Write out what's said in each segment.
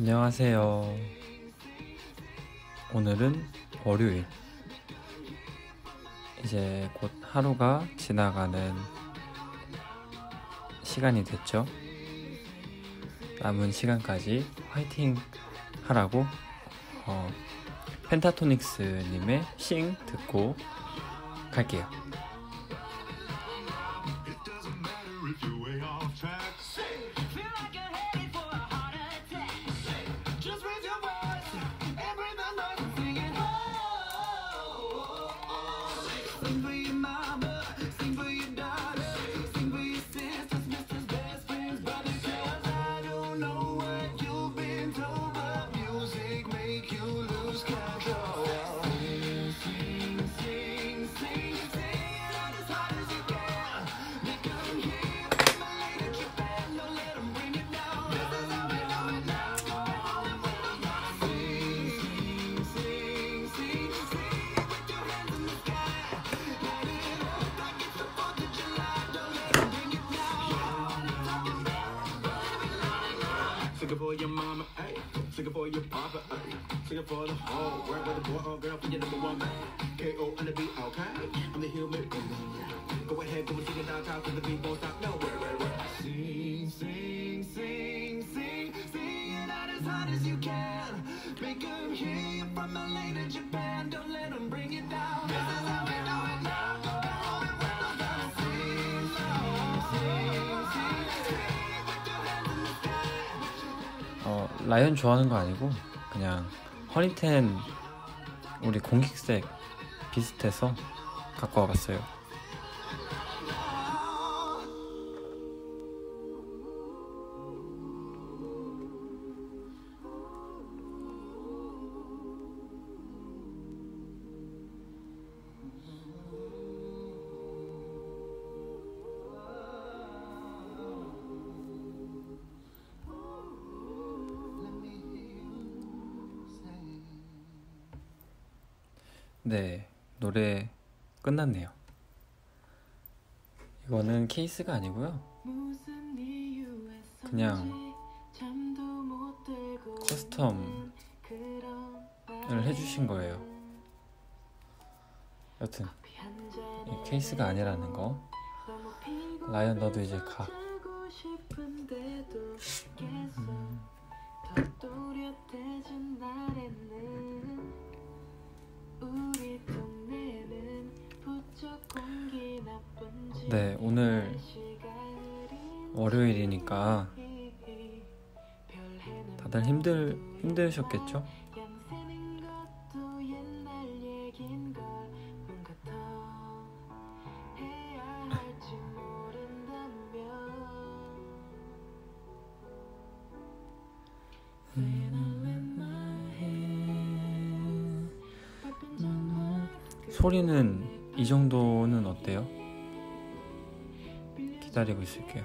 안녕하세요. 오늘은 월요일. 이제 곧 하루가 지나가는 시간이 됐죠. 남은 시간까지 화이팅 하라고 어, 펜타토닉스님의 싱 듣고 갈게요. Out, to the won't stop, no, wait, wait, wait. Sing, sing, sing, sing, sing it out as hard as you can. Make 'em hear you from LA to Japan. Don't let 'em bring it down. This is how we do it now. Go on and win the battle. Sing, sing, sing. 어, 라이언 좋아하는 거 아니고 그냥 허니텐 우리 공깃색 비슷해서 갖고 와봤어요. 노래 끝났네요. 이거는 케이스가 아니고요. 그냥 custom을 해주신 거예요. 여튼 이 케이스가 아니라는 거. 라이언 너도 이제 가. 네, 오늘 월요일이니까 다들 힘들 힘드셨겠죠? 소리는 이 정도는 어때요? 기다리고 있을게요.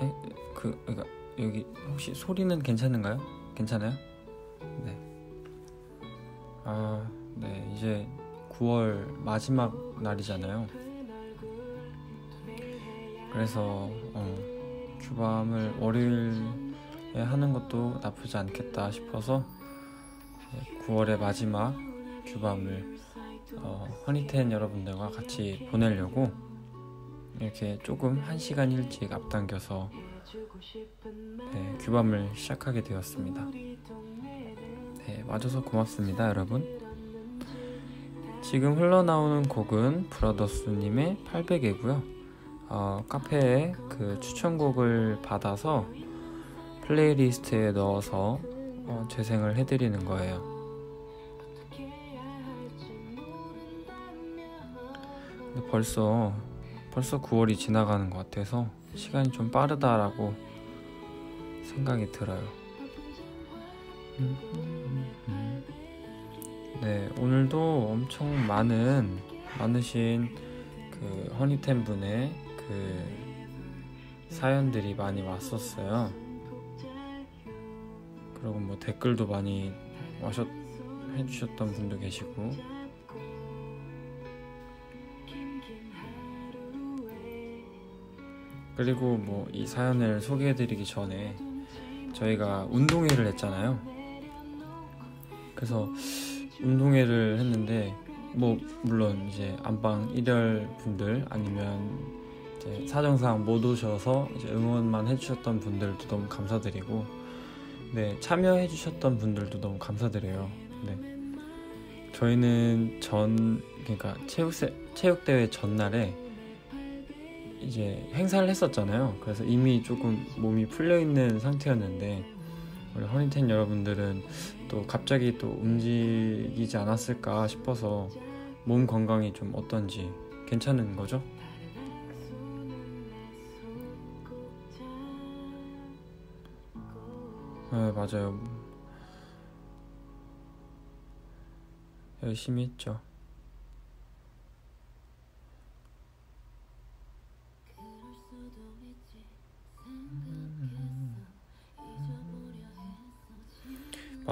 에, 그, 그러니까 소리는 괜찮은가요? 괜찮아요? 마지막 날이잖아요. 그래서 어, 규밤을 월요일에 하는 것도 나쁘지 않겠다 싶어서 9월의 마지막 규밤을 어, 허니텐 여러분들과 같이 보내려고 이렇게 조금 한 시간 일찍 앞당겨서 네, 규밤을 시작하게 되었습니다. 네, 와줘서 고맙습니다, 여러분. 지금 흘러나오는 곡은 브라더스님의 800이고요. 어, 카페에 그 추천곡을 받아서 playlist에 넣어서 어, 재생을 해드리는 거예요. 근데 벌써 벌써 9월이 지나가는 것 같아서 시간이 좀 빠르다라고 생각이 들어요. 네, 오늘도 엄청 많은 많으신 그 허니텐 분의 그 사연들이 많이 왔었어요. 그리고 뭐 댓글도 많이 와셨 해주셨던 분도 계시고 그리고 뭐 이 사연을 소개해드리기 전에 저희가 운동회를 했잖아요. 그래서 운동회를 했는데 뭐 물론 이제 안방 일열 분들 아니면 사정상 못 오셔서 응원만 해주셨던 분들도 너무 감사드리고 네 참여해주셨던 분들도 너무 감사드려요. 네 저희는 전 그러니까 체육세, 체육대회 전날에 이제 행사를 했었잖아요. 그래서 이미 조금 몸이 풀려 있는 상태였는데 우리 허니텐 여러분들은 또 갑자기 또 움직이지 않았을까 싶어서 몸 건강이 좀 어떤지 괜찮은 거죠? 네, 맞아요. 열심히 했죠.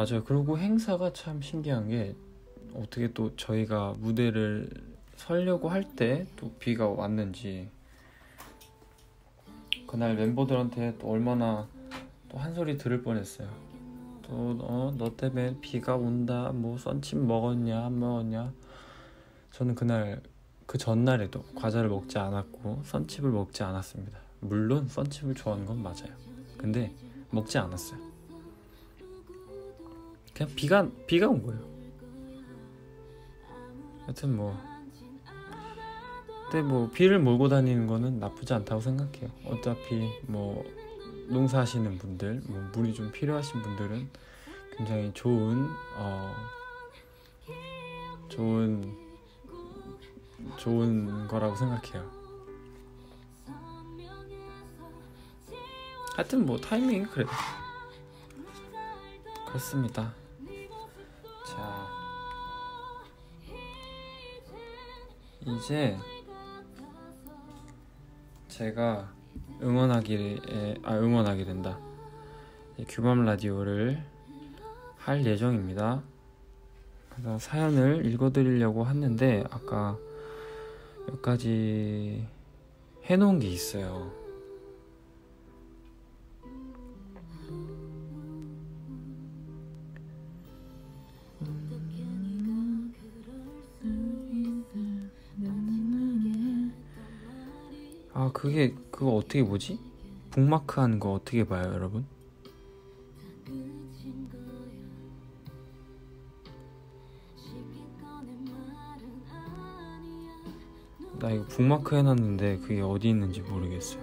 맞아요. 그리고 행사가 참 신기한 게 어떻게 또 저희가 무대를 설려고 할 때 또 비가 왔는지 그날 멤버들한테 또 얼마나 또 한 소리 들을 뻔했어요. 또너 때문에 비가 온다. 뭐 썬칩 먹었냐 안 먹었냐. 저는 그날 그 전날에도 과자를 먹지 않았고 썬칩을 먹지 않았습니다. 물론 썬칩을 좋아하는 건 맞아요. 근데 먹지 않았어요. 그냥 비가 비가 온 거예요. 하여튼 뭐 근데 뭐 비를 몰고 다니는 거는 나쁘지 않다고 생각해요. 어차피 뭐 농사하시는 분들, 뭐 물이 좀 필요하신 분들은 굉장히 좋은 어 좋은 좋은 거라고 생각해요. 하여튼 뭐 타이밍이 그래 그렇습니다. 이제 제가 응원하기에 아 응원하게 된다. 규밤 라디오를 할 예정입니다. 그래서 사연을 읽어드리려고 했는데 아까 몇 가지 해놓은 게 있어요. 그게 그거 어떻게 보지? 북마크 하는 거 어떻게 봐요 여러분? 나 이거 북마크 해놨는데 그게 어디 있는지 모르겠어요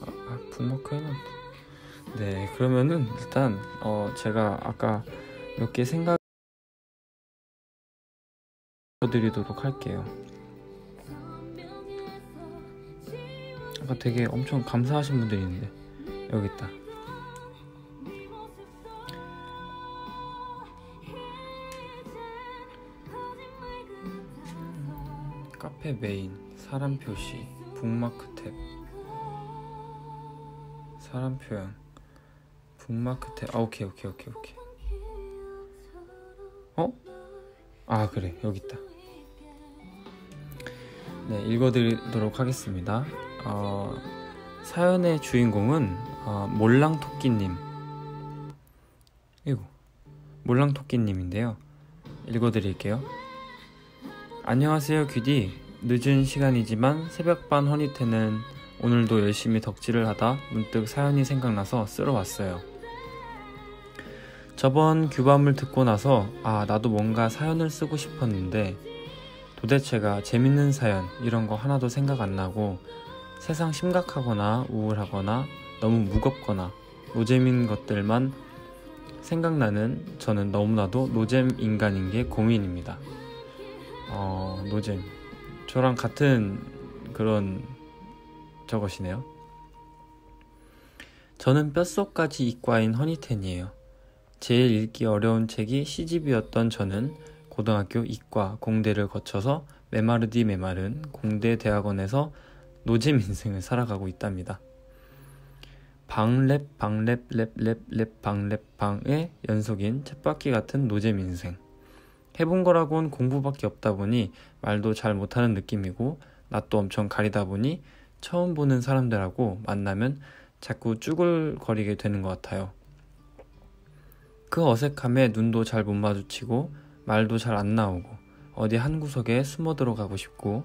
아, 아 북마크 해놨네 네, 그러면은 일단 어 제가 아까 몇 개 생각 드리도록 할게요. 아까 되게 엄청 감사하신 분들이 있는데 여기 있다. 카페 메인 사람 표시 북마크 탭 사람 표현 북마크 탭 아, 오케이 오케이 오케이 오케이. 어? 아 그래. 여기 있다. 네 읽어드리도록 하겠습니다. 어, 사연의 주인공은 어, 몰랑토끼님. 이고 몰랑토끼님인데요. 읽어드릴게요. 안녕하세요 귀디. 늦은 시간이지만 새벽반 허니테는 오늘도 열심히 덕질을 하다 문득 사연이 생각나서 쓰러 왔어요. 저번 규밤을 듣고 나서 아 나도 뭔가 사연을 쓰고 싶었는데 도대체가 재밌는 사연 이런 거 하나도 생각 안 나고 세상 심각하거나 우울하거나 너무 무겁거나 노잼인 것들만 생각나는 저는 너무나도 노잼 인간인 게 고민입니다. 어 노잼 저랑 같은 그런 저것이네요. 저는 뼛속까지 이과인 허니텐이에요. 제일 읽기 어려운 책이 시집이었던 저는 고등학교 이과 공대를 거쳐서 메마르디 메마른 공대 대학원에서 노잼 인생을 살아가고 있답니다. 방 lab 방 lab lab lab lab 방 lab 방의 연속인 쳇바퀴 같은 노잼 인생. 해본 거라곤 공부밖에 없다 보니 말도 잘 못하는 느낌이고 낯도 엄청 가리다 보니 처음 보는 사람들하고 만나면 자꾸 쭈글거리게 되는 것 같아요. 그 어색함에 눈도 잘 못 마주치고 말도 잘 안 나오고 어디 한 구석에 숨어 들어가고 싶고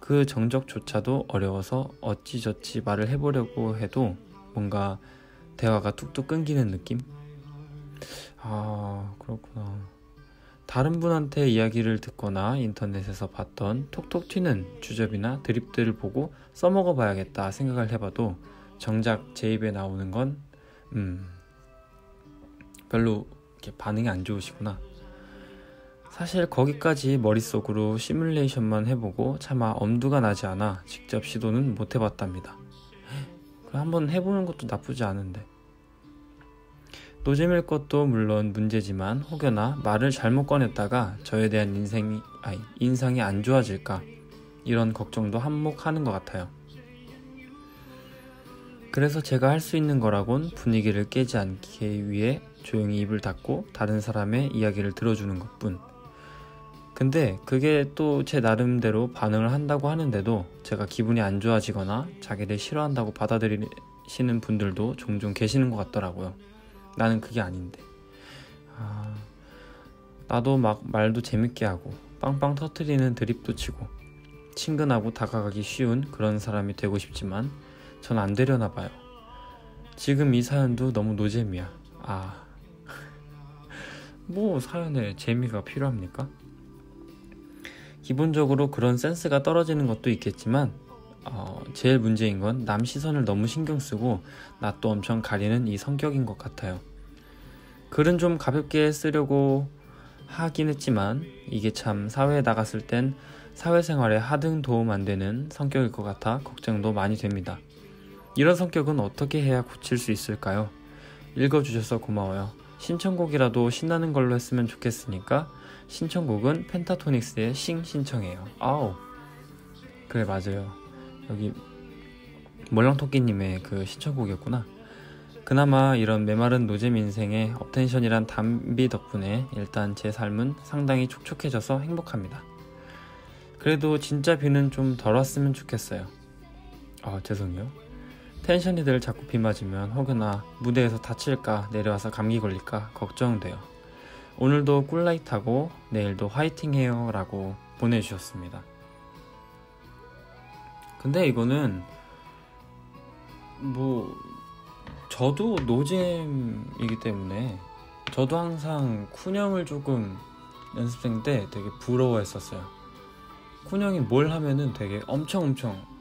그 정적조차도 어려워서 어찌저찌 말을 해보려고 해도 뭔가 대화가 툭툭 끊기는 느낌? 아, 그렇구나. 다른 분한테 이야기를 듣거나 인터넷에서 봤던 톡톡 튀는 주접이나 드립들을 보고 써먹어 봐야겠다 생각을 해봐도 정작 제 입에 나오는 건, 음, 별로 이렇게 반응이 안 좋으시구나. 사실 거기까지 머릿속으로 시뮬레이션만 해보고 차마 엄두가 나지 않아 직접 시도는 못 해봤답니다. 한번 해보는 것도 나쁘지 않은데. 노잼일 것도 물론 문제지만 혹여나 말을 잘못 꺼냈다가 저에 대한 인생이 아니, 인상이 안 좋아질까 이런 걱정도 한몫하는 것 같아요. 그래서 제가 할 수 있는 거라곤 분위기를 깨지 않기 위해 조용히 입을 닫고 다른 사람의 이야기를 들어주는 것 뿐. 근데 그게 또 제 나름대로 반응을 한다고 하는데도 제가 기분이 안 좋아지거나 자기를 싫어한다고 받아들이시는 분들도 종종 계시는 것 같더라고요. 나는 그게 아닌데. 아, 나도 막 말도 재밌게 하고 빵빵 터트리는 드립도 치고 친근하고 다가가기 쉬운 그런 사람이 되고 싶지만 전 안 되려나 봐요. 지금 이 사연도 너무 노잼이야. 아. 뭐 사연에 재미가 필요합니까? 기본적으로 그런 센스가 떨어지는 것도 있겠지만 어, 제일 문제인 건 남 시선을 너무 신경 쓰고 낯도 엄청 가리는 이 성격인 것 같아요. 글은 좀 가볍게 쓰려고 하긴 했지만 이게 참 사회에 나갔을 땐 사회생활에 하등 도움 안 되는 성격일 것 같아 걱정도 많이 됩니다. 이런 성격은 어떻게 해야 고칠 수 있을까요? 읽어주셔서 고마워요. 신청곡이라도 신나는 걸로 했으면 좋겠으니까 신청곡은 펜타토닉스의 싱 신청해요. 아우. 그래 맞아요. 여기 몰랑토끼님의 그 신청곡이었구나. 그나마 이런 메마른 노잼 인생의 업텐션이란 단비 덕분에 일단 제 삶은 상당히 촉촉해져서 행복합니다. 그래도 진짜 비는 좀 덜 왔으면 좋겠어요. 아 죄송해요. 텐션이들 자꾸 비 맞으면 혹여나 무대에서 다칠까 내려와서 감기 걸릴까 걱정돼요. 오늘도 꿀night하고 내일도 화이팅해요 라고 보내주셨습니다. 근데 이거는 뭐 저도 노잼이기 때문에 저도 항상 쿤형을 조금 연습생 때 되게 부러워했었어요. 쿤형이 뭘 하면은 되게 엄청 엄청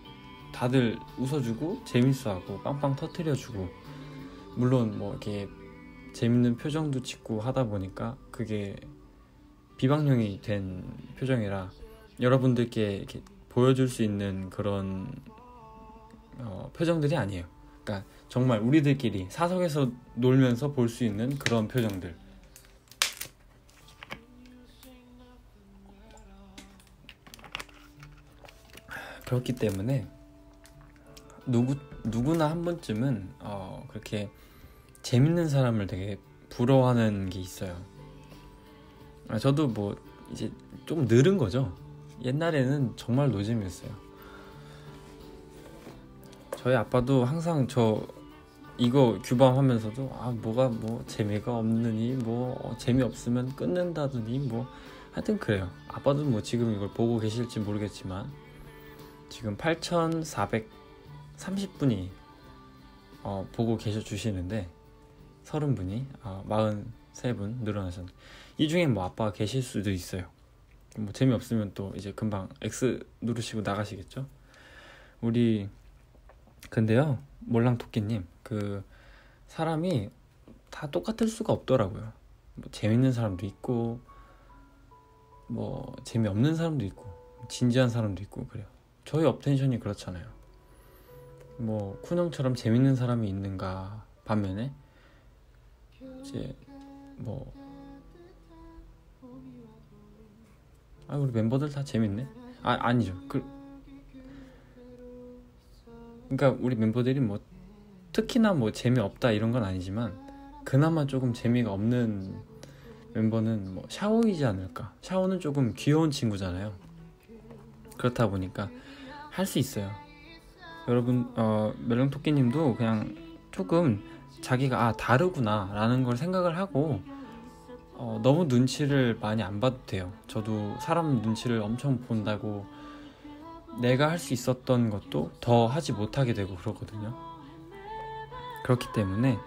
다들 웃어주고 재밌어하고 빵빵 터트려주고 물론 뭐 이렇게 재밌는 표정도 짓고 하다 보니까 그게 비방용이 된 표정이라 여러분들께 이렇게 보여줄 수 있는 그런 어, 표정들이 아니에요. 그러니까 정말 우리들끼리 사석에서 놀면서 볼 수 있는 그런 표정들. 그렇기 때문에 누구 누구나 한 번쯤은 어, 그렇게 재밌는 사람을 되게 부러워하는 게 있어요. 아, 저도 뭐 이제 좀 늘은 거죠. 옛날에는 정말 노잼이었어요. 저희 아빠도 항상 저 이거 규범하면서도 아 뭐가 뭐 재미가 없느니 뭐 어, 재미 없으면 끊는다더니 뭐 하여튼 그래요. 아빠도 뭐 지금 이걸 보고 계실지 모르겠지만 지금 8,430분이 어, 보고 계셔 주시는데 30분이 아, 43분 늘어나셨네. 이 중에 뭐 아빠가 계실 수도 있어요. 뭐 재미없으면 또 이제 금방 X 누르시고 나가시겠죠? 우리 근데요 몰랑 토끼님 그 사람이 다 똑같을 수가 없더라고요. 뭐 재밌는 사람도 있고 뭐 재미없는 사람도 있고 진지한 사람도 있고 그래요. 저희 업텐션이 그렇잖아요. 뭐 쿤형처럼 재밌는 사람이 있는가 반면에 이제 뭐 아 우리 멤버들 다 재밌네. 아 아니죠. 그 그러니까 우리 멤버들이 뭐 특히나 뭐 재미없다 이런 건 아니지만 그나마 조금 재미가 없는 멤버는 뭐 샤오이지 않을까. 샤오는 조금 귀여운 친구잖아요. 그렇다 보니까 할 수 있어요. 여러분 어, 멜롱토끼님도 그냥 조금 자기가 아 다르구나라는 걸 생각을 하고 어, 너무 눈치를 많이 안 봐도 돼요. 저도 사람 눈치를 엄청 본다고 내가 할 수 있었던 것도 더 하지 못하게 되고 그러거든요. 그렇기 때문에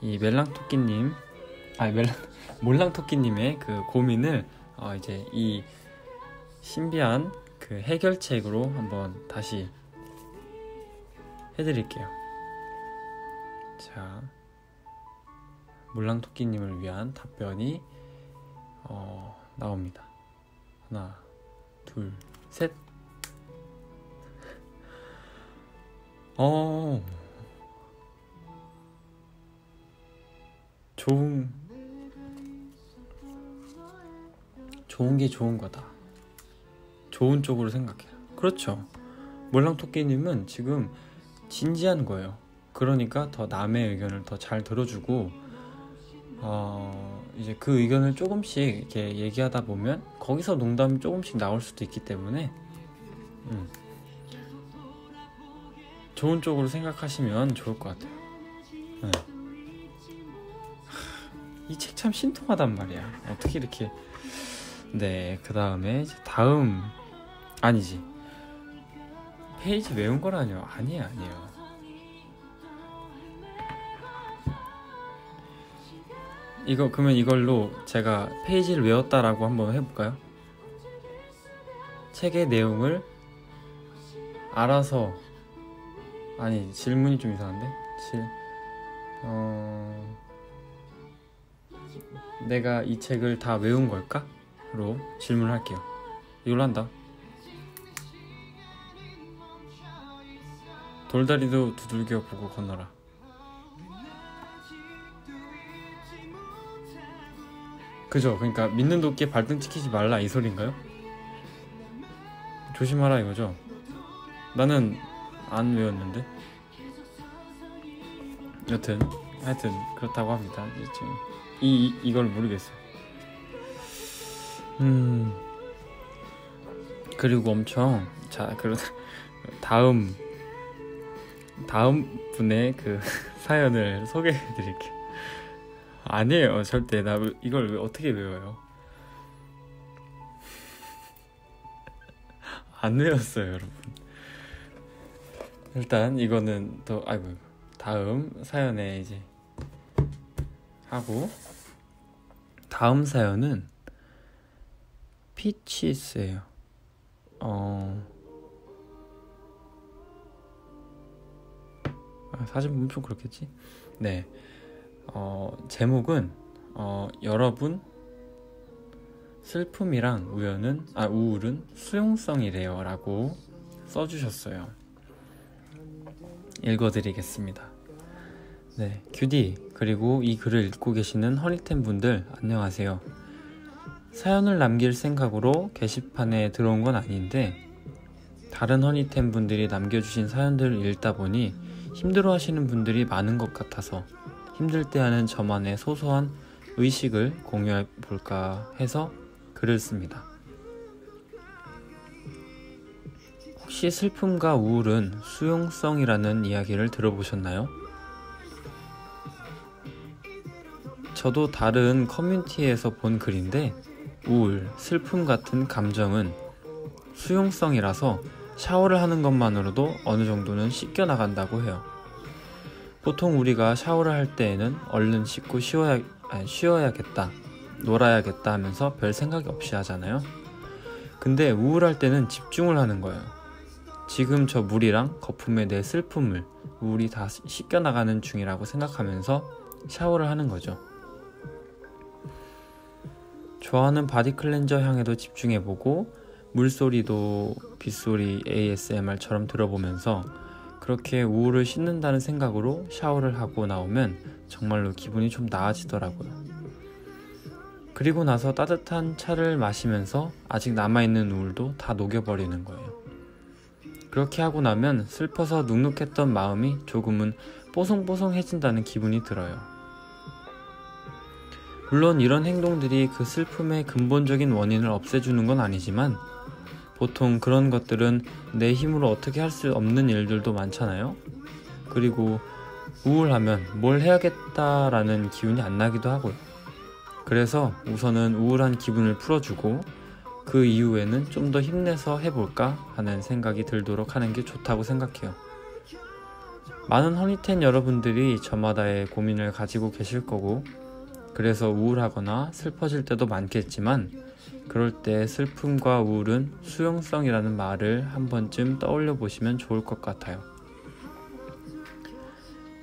이 멜랑토끼님, 아니 멜랑 몰랑토끼님의 그 고민을 어, 이제 이 신비한 그 해결책으로 한번 다시 해드릴게요. 자, 몰랑토끼님을 위한 답변이 어, 나옵니다. 하나, 둘, 셋. 어, 좋은, 좋은 게 좋은 거다. 좋은 쪽으로 생각해요. 그렇죠. 몰랑토끼님은 지금 진지한 거예요. 그러니까 더 남의 의견을 더 잘 들어주고, 어, 이제 그 의견을 조금씩 이렇게 얘기하다 보면 거기서 농담이 조금씩 나올 수도 있기 때문에, 음, 좋은 쪽으로 생각하시면 좋을 것 같아요. 이책 참 신통하단 말이야. 어떻게 이렇게. 네, 그 다음에 다음. 아니지. 페이지 외운 거라뇨. 아니에요, 아니에요. 이거, 그러면 이걸로 제가 페이지를 외웠다라고 한번 해볼까요? 책의 내용을 알아서 아니 질문이 좀 이상한데 질 어... 내가 이 책을 다 외운 걸까? 로 질문을 할게요 이걸로 한다 돌다리도 두들겨 보고 건너라. 그죠? 그러니까 믿는 도끼에 발등 찍히지 말라 이 소리인가요? 조심하라 이거죠? 나는 안 외웠는데. 여튼 하여튼 그렇다고 합니다. 지금 이, 이 이걸 모르겠어요. 음. 그리고 엄청 자 그러 다음 다음 분의 그 사연을 소개해 드릴게요. 아니에요 절대. 나 왜- 이걸 왜 어떻게 외워요? 안 외웠어요 여러분. 일단 이거는 또 아이고 다음 사연에 이제 하고 다음 사연은 피치스예요. 어 아, 사진 보면 좀 그렇겠지? 네. 어 제목은 어 여러분 슬픔이랑 우연은 아 우울은 수용성이래요라고 써주셨어요. 읽어드리겠습니다. 네, 규디 그리고 이 글을 읽고 계시는 허니텐 분들 안녕하세요. 사연을 남길 생각으로 게시판에 들어온 건 아닌데 다른 허니텐 분들이 남겨주신 사연들을 읽다 보니 힘들어 하시는 분들이 많은 것 같아서 힘들 때 하는 저만의 소소한 의식을 공유해 볼까 해서 글을 씁니다. 혹시 슬픔과 우울은 수용성이라는 이야기를 들어보셨나요? 저도 다른 커뮤니티에서 본 글인데 우울, 슬픔 같은 감정은 수용성이라서 샤워를 하는 것만으로도 어느 정도는 씻겨 나간다고 해요. 보통 우리가 샤워를 할 때에는 얼른 씻고 쉬어야, 아니, 쉬어야겠다, 놀아야겠다 하면서 별 생각이 없이 하잖아요. 근데 우울할 때는 집중을 하는 거예요. 지금 저 물이랑 거품에 내 슬픔을 우울이 다 씻겨 나가는 중이라고 생각하면서 샤워를 하는 거죠. 좋아하는 body cleanser 향에도 집중해보고 물소리도 빗소리 ASMR처럼 들어보면서 그렇게 우울을 씻는다는 생각으로 샤워를 하고 나오면 정말로 기분이 좀 나아지더라고요. 그리고 나서 따뜻한 차를 마시면서 아직 남아있는 우울도 다 녹여버리는 거예요. 그렇게 하고 나면 슬퍼서 눅눅했던 마음이 조금은 뽀송뽀송해진다는 기분이 들어요. 물론 이런 행동들이 그 슬픔의 근본적인 원인을 없애주는 건 아니지만 보통 그런 것들은 내 힘으로 어떻게 할 수 없는 일들도 많잖아요. 그리고 우울하면 뭘 해야겠다라는 기운이 안 나기도 하고요. 그래서 우선은 우울한 기분을 풀어주고 그 이후에는 좀 더 힘내서 해볼까 하는 생각이 들도록 하는 게 좋다고 생각해요. 많은 허니텐 여러분들이 저마다의 고민을 가지고 계실 거고, 그래서 우울하거나 슬퍼질 때도 많겠지만, 그럴 때 슬픔과 우울은 수용성이라는 말을 한 번쯤 떠올려 보시면 좋을 것 같아요.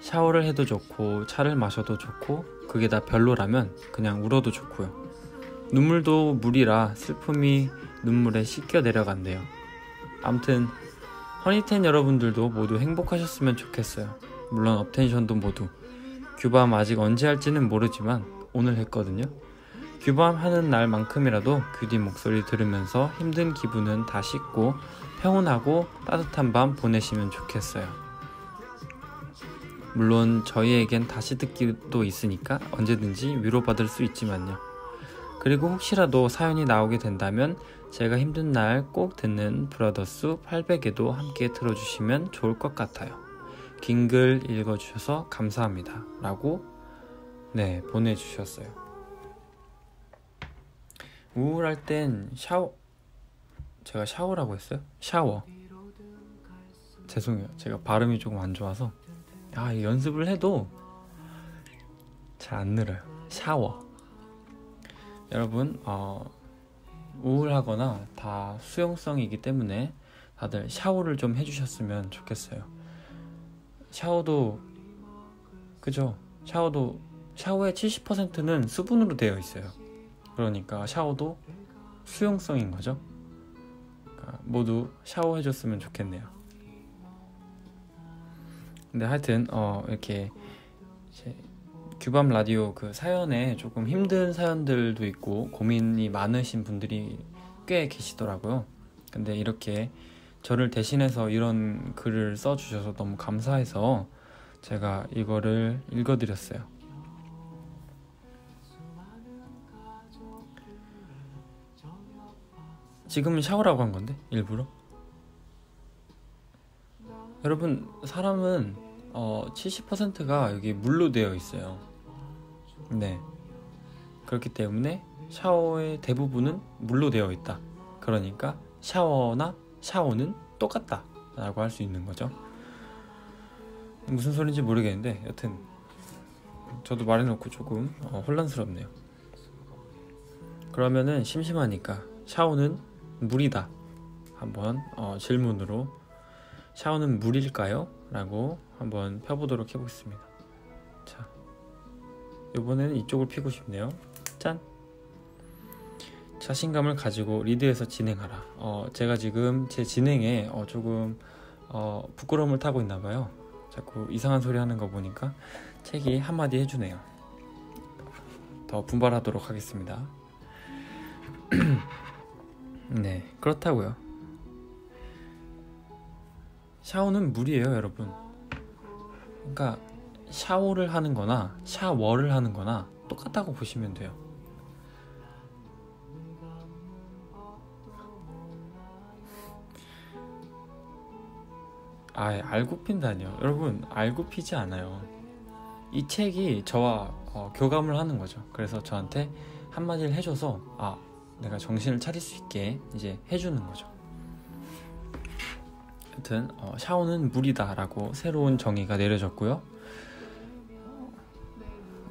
샤워를 해도 좋고, 차를 마셔도 좋고, 그게 다 별로라면 그냥 울어도 좋고요. 눈물도 물이라 슬픔이 눈물에 씻겨 내려간대요. 암튼 허니텐 여러분들도 모두 행복하셨으면 좋겠어요. 물론 업텐션도 모두. 규밤 아직 언제 할지는 모르지만 오늘 했거든요. 규밤 하는 날만큼이라도 규디 목소리 들으면서 힘든 기분은 다 씻고 평온하고 따뜻한 밤 보내시면 좋겠어요. 물론 저희에겐 다시 듣기도 있으니까 언제든지 위로받을 수 있지만요. 그리고 혹시라도 사연이 나오게 된다면 제가 힘든 날 꼭 듣는 브라더스 800에도 함께 들어주시면 좋을 것 같아요. 긴 글 읽어주셔서 감사합니다. 라고 네 보내주셨어요. 우울할 땐 샤워 제가 샤워라고 했어요? 샤워 죄송해요. 제가 발음이 조금 안 좋아서 아 연습을 해도 잘 안 늘어요. 샤워 여러분 어, 우울하거나 다 수용성이기 때문에 다들 샤워를 좀 해주셨으면 좋겠어요. 샤워도 그죠? 샤워도 샤워의 70%는 수분으로 되어 있어요. 그러니까 샤워도 수용성인 거죠. 그러니까 모두 샤워해줬으면 좋겠네요. 근데 하여튼 어, 이렇게 규밤 라디오 그 사연에 조금 힘든 사연들도 있고 고민이 많으신 분들이 꽤 계시더라고요. 근데 이렇게 저를 대신해서 이런 글을 써주셔서 너무 감사해서 제가 이거를 읽어드렸어요. 지금은 샤워라고 한 건데 일부러 여러분 사람은 어, 70%가 여기 물로 되어 있어요. 네. 그렇기 때문에 샤워의 대부분은 물로 되어 있다. 그러니까 샤워나 샤워는 똑같다. 라고 할 수 있는 거죠. 무슨 소린지 모르겠는데, 여튼, 저도 말해놓고 조금 어, 혼란스럽네요. 그러면은 심심하니까 샤워는 물이다. 한번 어, 질문으로 샤워는 물일까요? 라고 한번 펴보도록 해보겠습니다. 자, 이번에는 이쪽을 피고 싶네요. 짠! 자신감을 가지고 리드해서 진행하라. 어, 제가 지금 제 진행에 어, 조금 어, 부끄러움을 타고 있나 봐요. 자꾸 이상한 소리 하는 거 보니까 책이 한마디 해주네요. 더 분발하도록 하겠습니다. 네, 그렇다고요. 샤워는 물이에요, 여러분. 그러니까 샤워를 하는 거나 샤워를 하는 거나 똑같다고 보시면 돼요. 아, 알고 핀다니요. 여러분, 알고 피지 않아요. 이 책이 저와 어, 교감을 하는 거죠. 그래서 저한테 한마디를 해줘서, 아, 내가 정신을 차릴 수 있게 이제 해주는 거죠. 하여튼, 어, 샤워는 물이다라고 새로운 정의가 내려졌고요.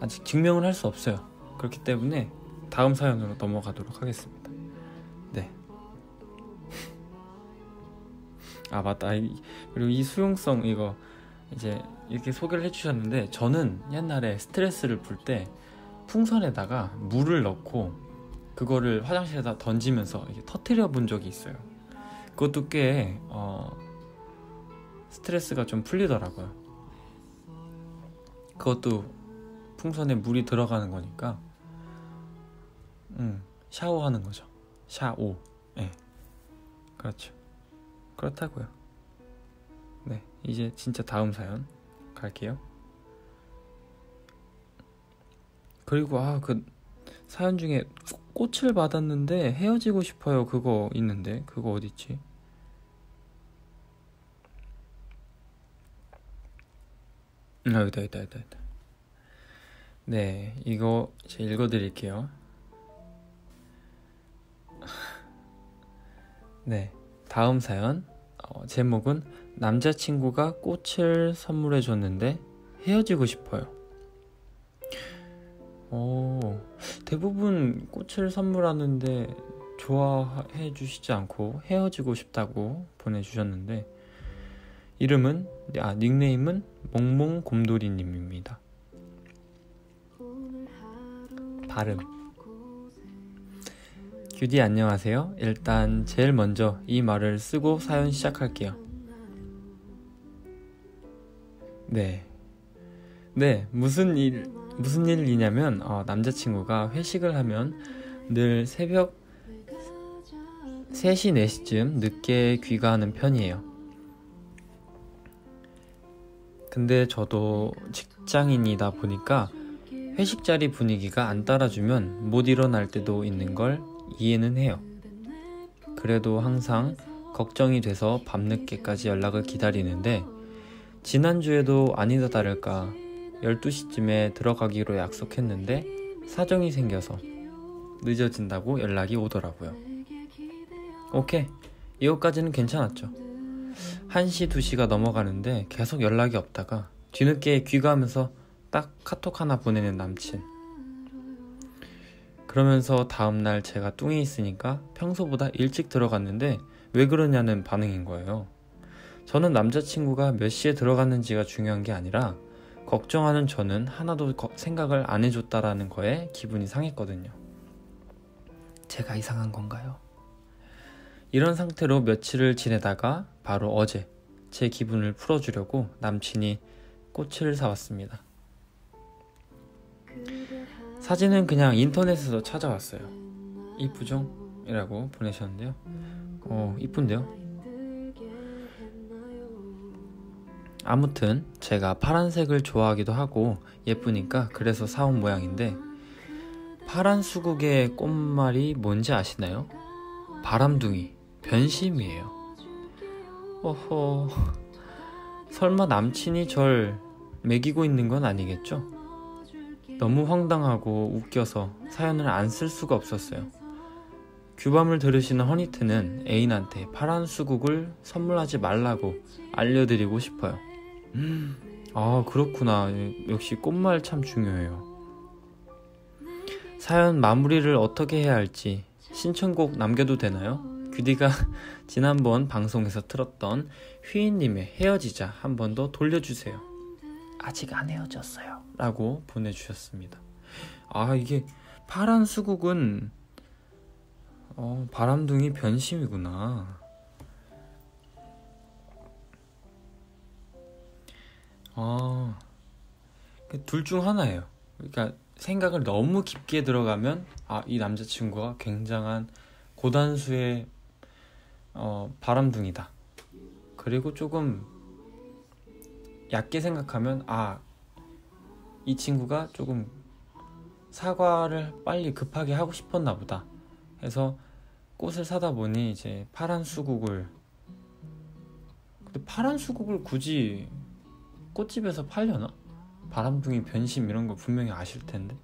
아직 증명을 할 수 없어요. 그렇기 때문에 다음 사연으로 넘어가도록 하겠습니다. 네. 아 맞다. 그리고 이 수용성 이거 이제 이렇게 소개를 해주셨는데 저는 옛날에 스트레스를 풀 때 풍선에다가 물을 넣고 그거를 화장실에다 던지면서 터트려 본 적이 있어요. 그것도 꽤 어, 스트레스가 좀 풀리더라고요. 그것도 풍선에 물이 들어가는 거니까 음, 샤워하는 거죠. 샤오. 예. 그렇죠. 그렇다고요. 네, 이제 진짜 다음 사연 갈게요. 그리고 아, 그 사연 중에 꽃을 받았는데 헤어지고 싶어요. 그거 있는데 그거 있지? 음, 여기다, 여기다, 여기다, 여기다. 네, 이거 제가 읽어드릴게요. 네, 다음 사연. 어, 제목은 남자친구가 꽃을 선물해 줬는데 헤어지고 싶어요. 오, 대부분 꽃을 선물하는데 좋아해 주시지 않고 헤어지고 싶다고 보내주셨는데 이름은 아 닉네임은 몽몽 곰돌이님입니다. 발음 규디 안녕하세요. 일단 제일 먼저 이 말을 쓰고 사연 시작할게요. 네. 네, 무슨 일, 무슨 일이냐면, 어, 남자친구가 회식을 하면 늘 새벽 3시, 4시쯤 늦게 귀가하는 편이에요. 근데 저도 직장인이다 보니까 회식 자리 분위기가 안 따라주면 못 일어날 때도 있는 걸 이해는 해요. 그래도 항상 걱정이 돼서 밤늦게까지 연락을 기다리는데 지난주에도 아니다 다를까 12시쯤에 들어가기로 약속했는데 사정이 생겨서 늦어진다고 연락이 오더라고요. 오케이. 이것까지는 괜찮았죠. 1시, 2시가 넘어가는데 계속 연락이 없다가 뒤늦게 귀가하면서 딱 카톡 하나 보내는 남친. 그러면서 다음날 제가 뚱에 있으니까 평소보다 일찍 들어갔는데 왜 그러냐는 반응인 거예요. 저는 남자친구가 몇 시에 들어갔는지가 중요한 게 아니라 걱정하는 저는 하나도 거- 생각을 안 해줬다라는 거에 기분이 상했거든요. 제가 이상한 건가요? 이런 상태로 며칠을 지내다가 바로 어제 제 기분을 풀어주려고 남친이 꽃을 사왔습니다. 사진은 그냥 인터넷에서 찾아왔어요. 이쁘죠? 이라고 보내셨는데요. 어, 이쁜데요? 아무튼 제가 파란색을 좋아하기도 하고 예쁘니까 그래서 사온 모양인데 파란 수국의 꽃말이 뭔지 아시나요? 바람둥이, 변심이에요. 어허, 설마 남친이 절 매기고 있는 건 아니겠죠? 너무 황당하고 웃겨서 사연을 안 쓸 수가 없었어요. 규밤을 들으시는 허니트는 애인한테 파란 수국을 선물하지 말라고 알려드리고 싶어요. 음, 아, 그렇구나. 역시 꽃말 참 중요해요. 사연 마무리를 어떻게 해야 할지 신청곡 남겨도 되나요? 규디가 지난번 방송에서 틀었던 휘인님의 헤어지자 한 번 더 돌려주세요. 아직 안 헤어졌어요. 라고 보내주셨습니다. 아, 이게 파란 수국은 어, 바람둥이 변심이구나. 아, 둘 중 하나예요. 그러니까 생각을 너무 깊게 들어가면 아, 이 남자친구가 굉장한 고단수의 어, 바람둥이다. 그리고 조금 얕게 생각하면 아, 이 친구가 조금 사과를 빨리 급하게 하고 싶었나 보다. 해서 꽃을 사다 보니 이제 파란 수국을 근데 파란 수국을 굳이 꽃집에서 팔려나? 바람둥이 변심 이런 거 분명히 아실 텐데.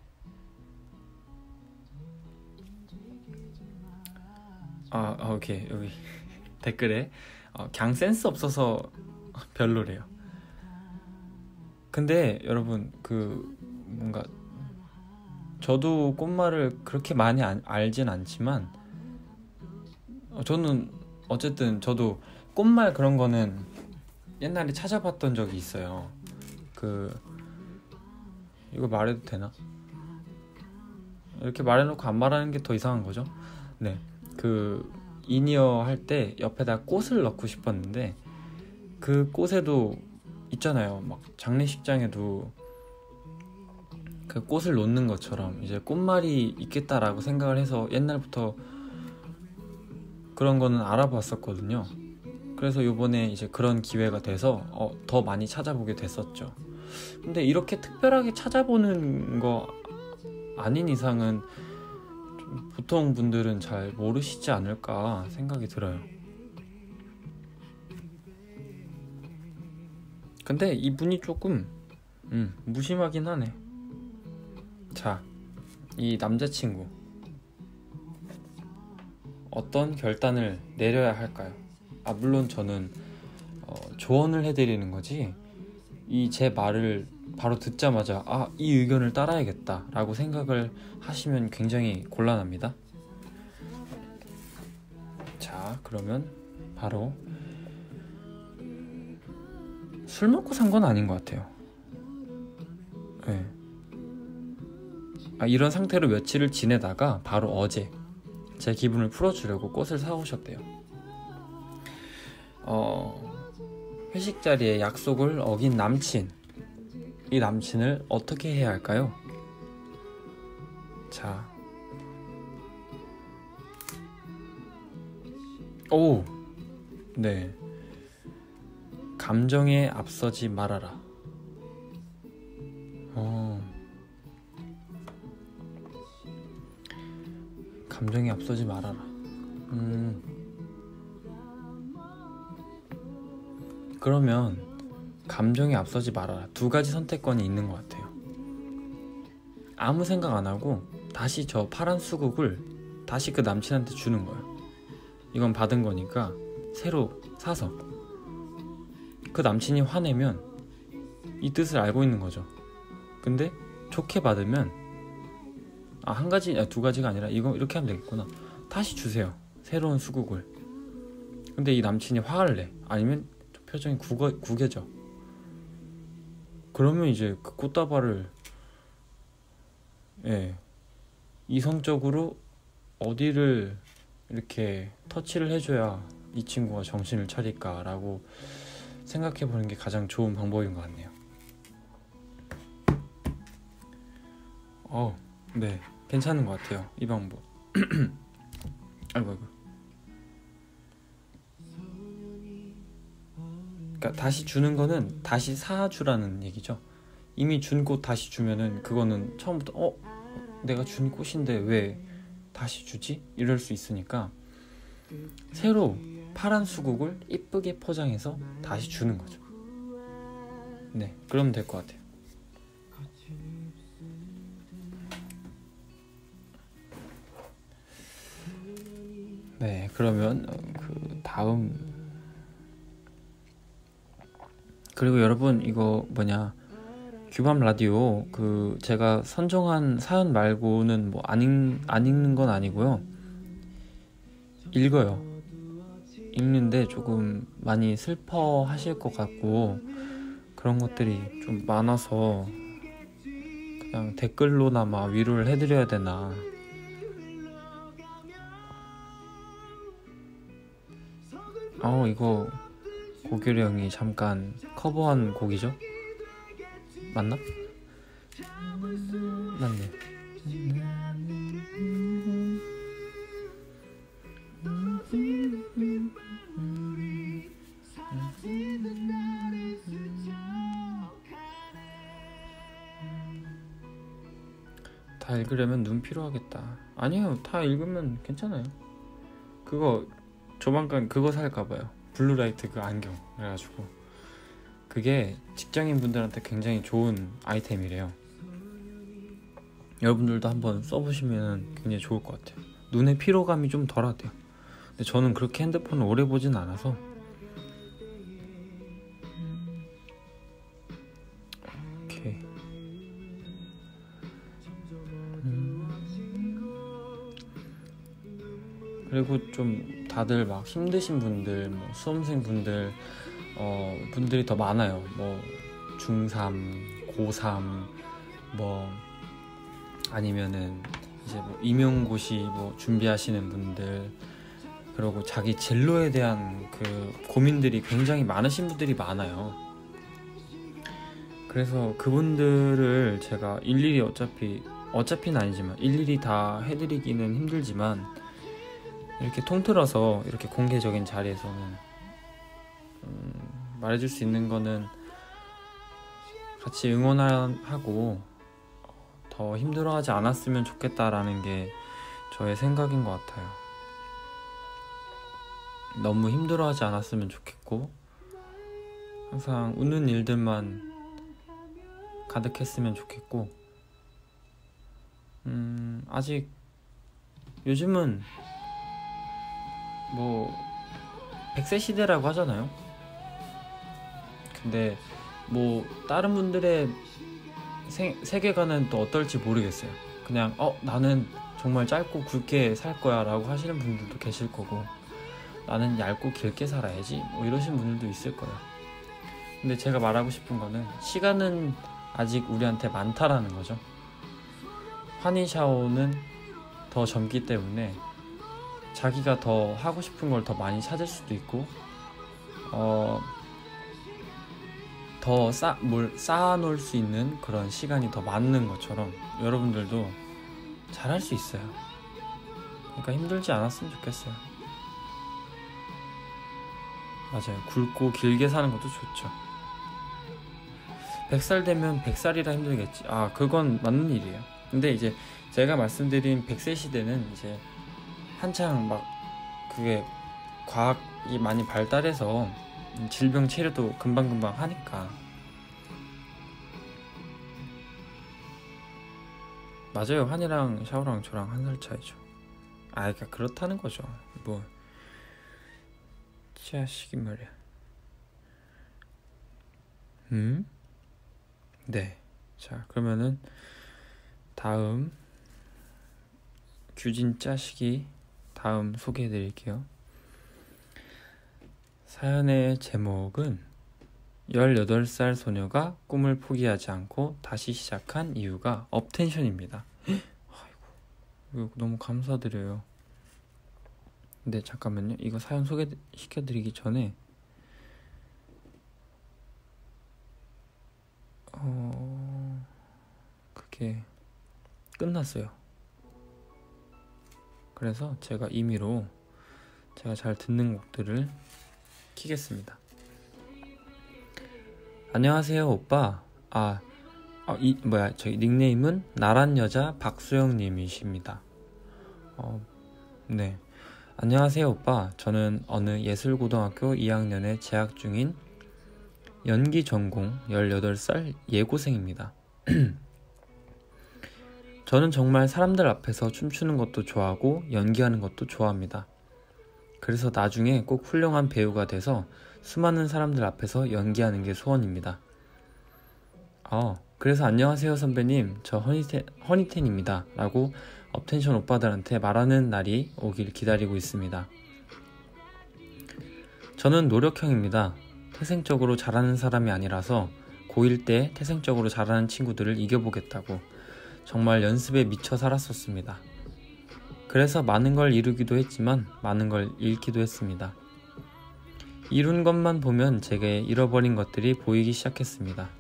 아, 아, 오케이 여기 댓글에 어, 강 센스 없어서 별로래요. 근데 여러분 그 뭔가 저도 꽃말을 그렇게 많이 안- 알진 않지만 어, 저는 어쨌든 저도 꽃말 그런 거는 옛날에 찾아봤던 적이 있어요. 그 이거 말해도 되나? 이렇게 말해놓고 안 말하는 게 더 이상한 거죠? 네, 그 이니어 할 때 옆에다 꽃을 넣고 싶었는데 그 꽃에도 있잖아요. 막 장례식장에도 그 꽃을 놓는 것처럼 이제 꽃말이 있겠다라고 생각을 해서 옛날부터 그런 거는 알아봤었거든요. 그래서 요번에 이제 그런 기회가 돼서 어, 더 많이 찾아보게 됐었죠. 근데 이렇게 특별하게 찾아보는 거 아닌 이상은 좀 보통 분들은 잘 모르시지 않을까 생각이 들어요. 근데 이분이 조금 음, 무심하긴 하네. 자, 이 남자친구 어떤 결단을 내려야 할까요? 아 물론 저는 어, 조언을 해드리는 거지 이 제 말을 바로 듣자마자 아 이 의견을 따라야겠다라고 생각을 하시면 굉장히 곤란합니다. 자 그러면 바로 술 먹고 산 건 아닌 것 같아요. 네. 아, 이런 상태로 며칠을 지내다가 바로 어제 제 기분을 풀어주려고 꽃을 사오셨대요. 어, 회식 자리에 약속을 어긴 남친. 이 남친을 어떻게 해야 할까요? 자. 오! 네. 감정에 앞서지 말아라. 어. 감정에 앞서지 말아라. 음. 그러면 감정에 앞서지 말아라. 두 가지 선택권이 있는 것 같아요. 아무 생각 안 하고 다시 저 파란 수국을 다시 그 남친한테 주는 거예요. 이건 받은 거니까 새로 사서 그 남친이 화내면 이 뜻을 알고 있는 거죠. 근데 좋게 받으면 아 한 가지 아, 두 가지가 아니라 이거 이렇게 하면 되겠구나. 다시 주세요. 새로운 수국을. 근데 이 남친이 화를 내. 아니면 표정이 구겨, 구겨져. 그러면 이제 그 꽃다발을 예 이성적으로 어디를 이렇게 터치를 해줘야 이 친구가 정신을 차릴까라고 생각해 보는 게 가장 좋은 방법인 것 같네요. 어, 네, 괜찮은 것 같아요. 이 방법. 아이고, 아이고. 그러니까 다시 주는 거는 다시 사주라는 얘기죠. 이미 준 꽃 다시 주면은 그거는 처음부터 어 내가 준 꽃인데 왜 다시 주지? 이럴 수 있으니까 새로 파란 수국을 이쁘게 포장해서 다시 주는 거죠. 네, 그러면 될 것 같아요. 네, 그러면 어, 그 다음 그리고 여러분 이거 뭐냐. 규밤 라디오 그 제가 선정한 사연 말고는 뭐 안 읽는 건 아니고요. 읽어요. 읽는데 조금 많이 슬퍼 하실 것 같고 그런 것들이 좀 많아서 그냥 댓글로나마 위로를 해드려야 되나. 어 이거 고규리 형이 잠깐 커버한 곡이죠? 맞나? 맞네. 다 읽으려면 눈 필요하겠다. 아니요, 다 읽으면 괜찮아요. 그거 조만간 그거 살까 봐요. blue light 그 안경 그래가지고 그게 직장인 분들한테 굉장히 좋은 아이템이래요. 여러분들도 한번 써보시면 굉장히 좋을 것 같아요. 눈의 피로감이 좀 덜하대요. 근데 저는 그렇게 핸드폰을 오래 보진 않아서 오케이. 음. 그리고 좀 다들 막 힘드신 분들, 뭐 수험생 분들, 어, 분들이 더 많아요. 뭐 중3, 고3, 뭐 아니면은 이제 뭐 임용고시 뭐 준비하시는 분들, 그리고 자기 진로에 대한 그 고민들이 굉장히 많으신 분들이 많아요. 그래서 그분들을 제가 일일이 어차피 어차피는 아니지만 일일이 다 해드리기는 힘들지만 이렇게 통틀어서 이렇게 공개적인 자리에서는 음, 말해줄 수 있는 거는 같이 응원하고 더 힘들어하지 않았으면 좋겠다라는 게 저의 생각인 것 같아요. 너무 힘들어하지 않았으면 좋겠고 항상 웃는 일들만 가득했으면 좋겠고 음 아직 요즘은 뭐 100세 시대라고 하잖아요. 근데 뭐 다른 분들의 세, 세계관은 또 어떨지 모르겠어요. 그냥 어 나는 정말 짧고 굵게 살 거야라고 하시는 분들도 계실 거고 나는 얇고 길게 살아야지 뭐 이러신 분들도 있을 거예요. 근데 제가 말하고 싶은 거는 시간은 아직 우리한테 많다라는 거죠. 환희 샤오는 더 젊기 때문에 자기가 더 하고 싶은 걸 더 많이 찾을 수도 있고 어, 더 쌓, 뭘 쌓아놓을 수 있는 그런 시간이 더 많은 것처럼 여러분들도 잘할 수 있어요. 그러니까 힘들지 않았으면 좋겠어요. 맞아요. 굵고 길게 사는 것도 좋죠. 100살 되면 100살이라 힘들겠지. 아, 그건 맞는 일이에요. 근데 이제 제가 말씀드린 100세 시대는 이제 한창 막 그게 과학이 많이 발달해서 질병 치료도 금방금방 하니까. 맞아요. 한이랑 샤오랑 저랑 한 살 차이죠. 아 그러니까 그렇다는 거죠. 뭐 자식이 말이야. 음? 네 자 그러면은 다음 규진 짜식이 다음 소개해 드릴게요 사연의 제목은 18살 소녀가 꿈을 포기하지 않고 다시 시작한 이유가 업텐션입니다. 아이고, 너무 감사드려요. 근데 잠깐만요. 이거 사연 소개시켜드리기 전에 어... 그게 끝났어요. 그래서 제가 임의로 제가 잘 듣는 곡들을 키겠습니다. 안녕하세요, 오빠. 아, 어, 이 뭐야, 저희 닉네임은 나란 여자 박수영님이십니다. 어, 네. 안녕하세요, 오빠. 저는 어느 예술고등학교 2학년에 재학 중인 연기 전공 18살 예고생입니다. 저는 정말 사람들 앞에서 춤추는 것도 좋아하고 연기하는 것도 좋아합니다. 그래서 나중에 꼭 훌륭한 배우가 돼서 수많은 사람들 앞에서 연기하는 게 소원입니다. 어, 그래서 안녕하세요 선배님, 저 허니텐, 허니텐입니다. 라고 업텐션 오빠들한테 말하는 날이 오길 기다리고 있습니다. 저는 노력형입니다. 태생적으로 잘하는 사람이 아니라서 고1 때 태생적으로 잘하는 친구들을 이겨보겠다고 정말 연습에 미쳐 살았었습니다. 그래서 많은 걸 이루기도 했지만 많은 걸 잃기도 했습니다. 이룬 것만 보면 제게 잃어버린 것들이 보이기 시작했습니다.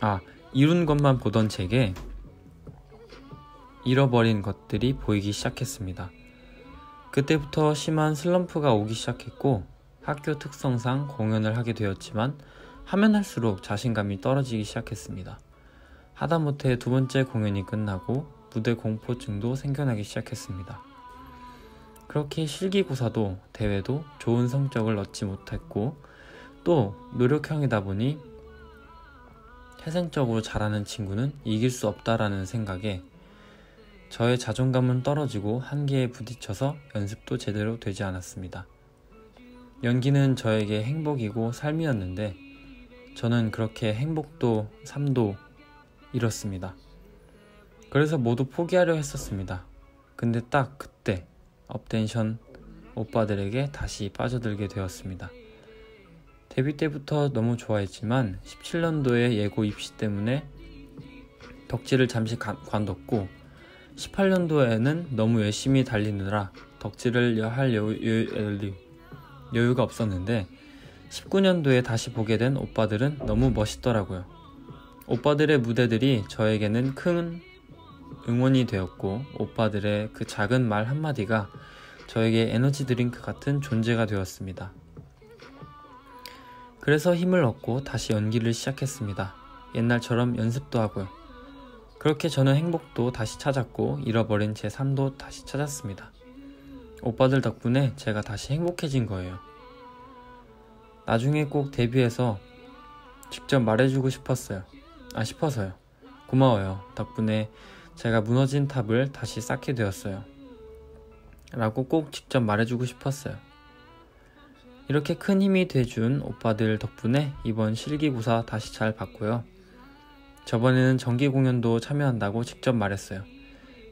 아, 이룬 것만 보던 제게 잃어버린 것들이 보이기 시작했습니다. 그때부터 심한 슬럼프가 오기 시작했고 학교 특성상 공연을 하게 되었지만 하면 할수록 자신감이 떨어지기 시작했습니다. 하다못해 두 번째 공연이 끝나고 무대 공포증도 생겨나기 시작했습니다. 그렇게 실기고사도 대회도 좋은 성적을 얻지 못했고 또 노력형이다 보니 태생적으로 잘하는 친구는 이길 수 없다라는 생각에 저의 자존감은 떨어지고 한계에 부딪혀서 연습도 제대로 되지 않았습니다. 연기는 저에게 행복이고 삶이었는데 저는 그렇게 행복도 삶도 잃었습니다. 그래서 모두 포기하려 했었습니다. 근데 딱 그때 업텐션 오빠들에게 다시 빠져들게 되었습니다. 데뷔 때부터 너무 좋아했지만 17년도에 예고 입시 때문에 덕질을 잠시 가, 관뒀고 18년도에는 너무 열심히 달리느라 덕질을 할 여유, 여유, 여유 가 없었는데 19년도에 다시 보게 된 오빠들은 너무 멋있더라고요. 오빠들의 무대들이 저에게는 큰 응원이 되었고 오빠들의 그 작은 말 한마디가 저에게 에너지 드링크 같은 존재가 되었습니다. 그래서 힘을 얻고 다시 연기를 시작했습니다. 옛날처럼 연습도 하고요. 그렇게 저는 행복도 다시 찾았고 잃어버린 제 삶도 다시 찾았습니다. 오빠들 덕분에 제가 다시 행복해진 거예요. 나중에 꼭 데뷔해서 직접 말해주고 싶었어요. 아, 싶어서요. 고마워요. 덕분에 제가 무너진 탑을 다시 쌓게 되었어요. 라고 꼭 직접 말해주고 싶었어요. 이렇게 큰 힘이 돼준 오빠들 덕분에 이번 실기고사 다시 잘 봤고요. 저번에는 정기 공연도 참여한다고 직접 말했어요.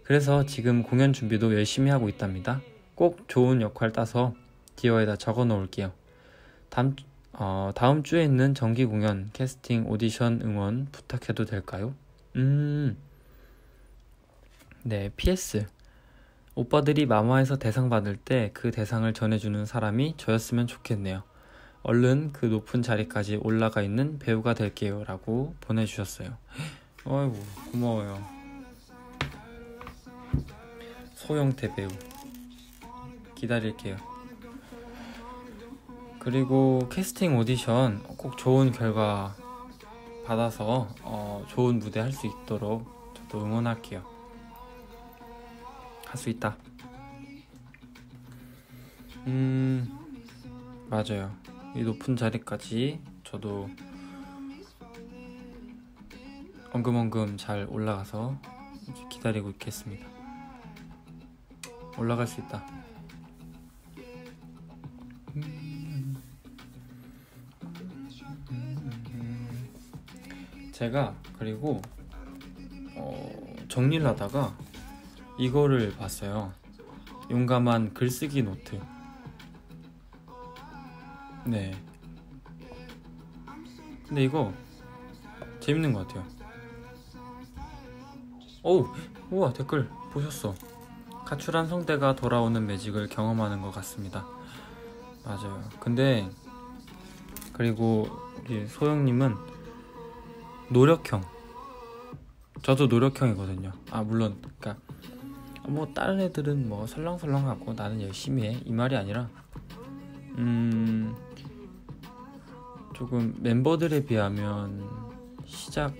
그래서 지금 공연 준비도 열심히 하고 있답니다. 꼭 좋은 역할 따서 디어에다 적어 놓을게요. 다음, 어, 다음 주에 있는 정기 공연, 캐스팅, 오디션 응원 부탁해도 될까요? 음, 네, PS. 오빠들이 마마에서 대상 받을 때 그 대상을 전해주는 사람이 저였으면 좋겠네요. 얼른 그 높은 자리까지 올라가 있는 배우가 될게요. 라고 보내주셨어요. 아이고, 고마워요. 소영태 배우. 기다릴게요. 그리고 캐스팅 오디션 꼭 좋은 결과 받아서 어, 좋은 무대 할 수 있도록 저도 응원할게요. 할 수 있다. 음, 맞아요. 이 높은 자리까지 저도 엉금엉금 잘 올라가서 기다리고 있겠습니다. 올라갈 수 있다. 제가 그리고 어, 정리를 하다가 이거를 봤어요. 용감한 글쓰기 노트. 네. 근데 이거 재밌는 것 같아요. 오우, 우와 댓글 보셨어. 가출한 성대가 돌아오는 매직을 경험하는 것 같습니다. 맞아요. 근데 그리고 우리 소영님은 노력형. 저도 노력형이거든요. 아 물론, 그러니까 뭐 다른 애들은 뭐 설렁설렁하고 나는 열심히 해 이 말이 아니라 음 조금 멤버들에 비하면 시작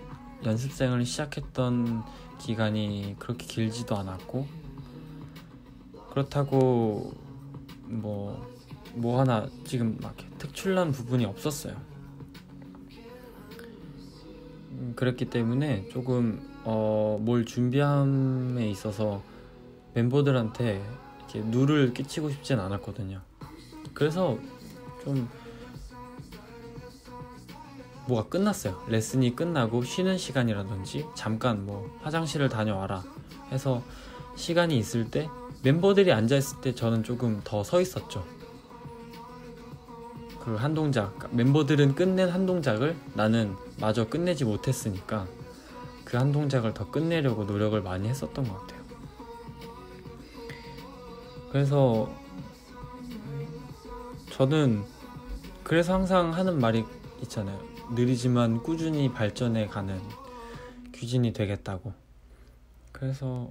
연습생을 시작했던 기간이 그렇게 길지도 않았고 그렇다고 뭐뭐 하나 지금 막 특출난 부분이 없었어요. 음, 그랬기 때문에 조금 어, 뭘 준비함에 있어서 멤버들한테 이렇게 누를 끼치고 싶진 않았거든요. 그래서 좀 뭐가 끝났어요. 레슨이 끝나고 쉬는 시간이라든지 잠깐 뭐 화장실을 다녀와라 해서 시간이 있을 때 멤버들이 앉아 있을 때 저는 조금 더 서 있었죠. 그 한 동작 멤버들은 끝낸 한 동작을 나는 마저 끝내지 못했으니까 그 한 동작을 더 끝내려고 노력을 많이 했었던 것 같아요. 그래서 저는 그래서 항상 하는 말이 있잖아요. 느리지만 꾸준히 발전해 가는 귀진이 되겠다고. 그래서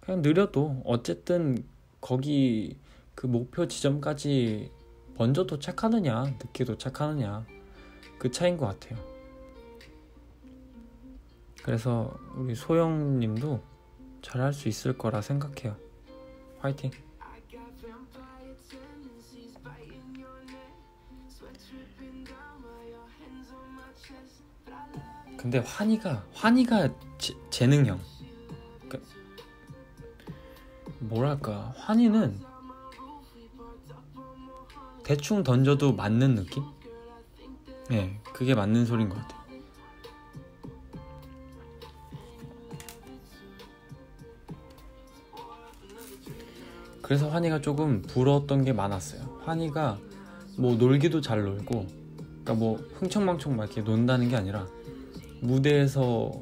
그냥 느려도 어쨌든 거기 그 목표 지점까지 먼저 도착하느냐, 늦게 도착하느냐 그 차이인 것 같아요. 그래서 우리 소영님도 잘할 수 있을 거라 생각해요. 화이팅! 근데 환희가 환희가 제, 재능형. 그, 뭐랄까 환희는 대충 던져도 맞는 느낌? 네, 그게 맞는 소리인 것 같아요. 그래서 환희가 조금 부러웠던 게 많았어요. 환희가 뭐 놀기도 잘 놀고, 그러니까 뭐 흥청망청 막 이렇게 논다는 게 아니라 무대에서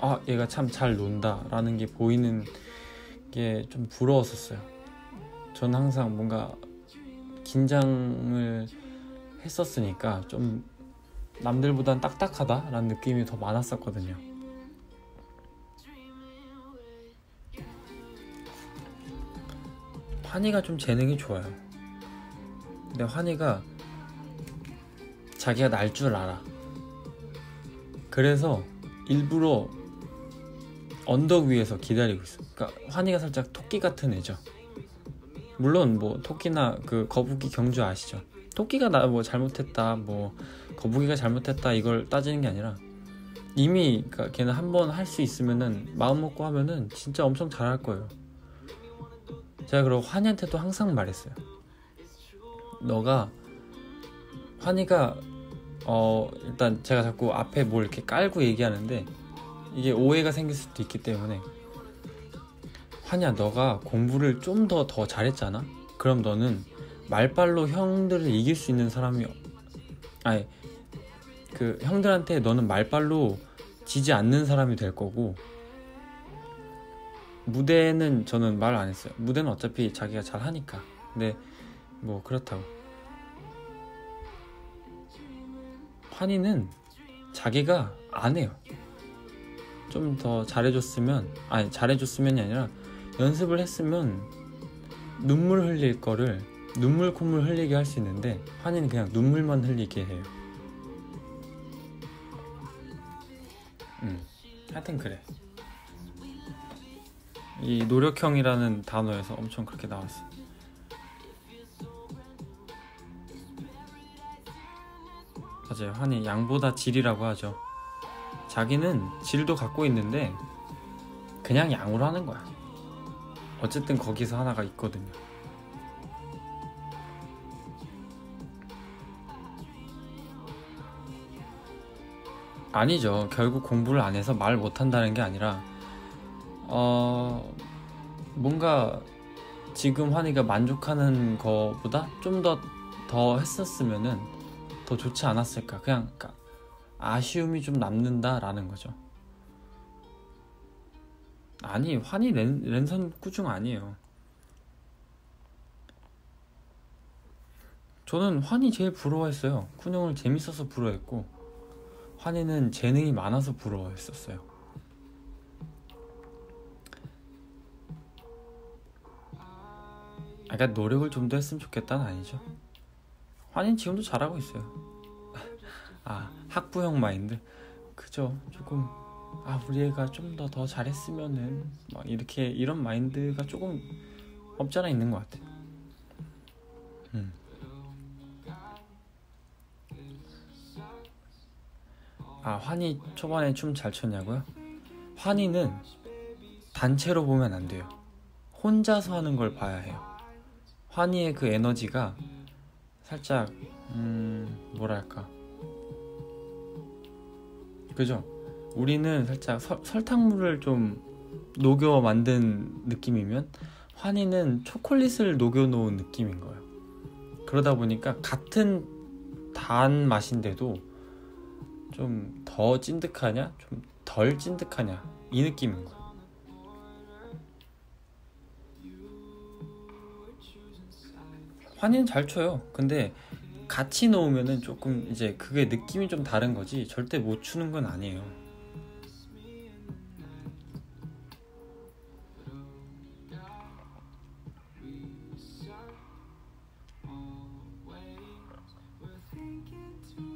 아 얘가 참 잘 논다라는 게 보이는 게 좀 부러웠었어요. 저는 항상 뭔가 긴장을 했었으니까 좀 남들보단 딱딱하다라는 느낌이 더 많았었거든요. 환희가 좀 재능이 좋아요. 근데 환희가 자기가 날 줄 알아. 그래서 일부러 언덕 위에서 기다리고 있어. 그러니까 환희가 살짝 토끼 같은 애죠. 물론 뭐 토끼나 그 거북이 경주 아시죠? 토끼가 나 뭐 잘못했다, 뭐 거북이가 잘못했다 이걸 따지는 게 아니라 이미 그러니까 걔는 한 번 할 수 있으면은 마음 먹고 하면은 진짜 엄청 잘할 거예요. 제가 그리고 환희한테도 항상 말했어요. 너가 환희가 어 일단 제가 자꾸 앞에 뭘 이렇게 깔고 얘기하는데 이게 오해가 생길 수도 있기 때문에 환희야 너가 공부를 좀 더더 잘했잖아. 그럼 너는 말빨로 형들을 이길 수 있는 사람이 아니 그 형들한테 너는 말빨로 지지 않는 사람이 될 거고 무대는 저는 말 안 했어요. 무대는 어차피 자기가 잘 하니까. 근데 뭐 그렇다고. 환희는 자기가 안 해요. 좀 더 잘해줬으면 아니 잘해줬으면이 아니라 연습을 했으면 눈물 흘릴 거를 눈물 콧물 흘리게 할 수 있는데 환희는 그냥 눈물만 흘리게 해요. 음, 하여튼 그래. 이 노력형이라는 단어에서 엄청 그렇게 나왔어. 맞아요. 환희 양보다 질이라고 하죠. 자기는 질도 갖고 있는데 그냥 양으로 하는 거야. 어쨌든 거기서 하나가 있거든요. 아니죠. 결국 공부를 안 해서 말 못한다는 게 아니라 어 뭔가 지금 환희가 만족하는 거보다 좀 더 더 했었으면은 더 좋지 않았을까. 그냥 그러니까 아쉬움이 좀 남는다라는 거죠. 아니 환희 랜, 랜선 꾸중 아니에요. 저는 환희 제일 부러워했어요. 쿤형을 재밌어서 부러워했고 환희는 재능이 많아서 부러워했었어요. 아까 노력을 좀 더 했으면 좋겠다는 아니죠. 환희는 지금도 잘하고 있어요. 아 학부형 마인드 그죠 조금 아 우리 애가 좀 더 더 잘했으면은 막 이렇게 이런 마인드가 조금 없잖아 있는 것 같아. 음. 아 환희 초반에 춤 잘 췄냐고요? 환희는 단체로 보면 안 돼요. 혼자서 하는 걸 봐야 해요. 환희의 그 에너지가 살짝 음 뭐랄까 그죠? 우리는 살짝 설, 설탕물을 좀 녹여 만든 느낌이면 환희는 초콜릿을 녹여 놓은 느낌인 거예요. 그러다 보니까 같은 단 맛인데도 좀 더 찐득하냐, 좀 덜 찐득하냐 이 느낌인 거예요. 환희는 잘 춰요. 근데 같이 놓으면은 조금 이제 그게 느낌이 좀 다른 거지 절대 못 추는 건 아니에요.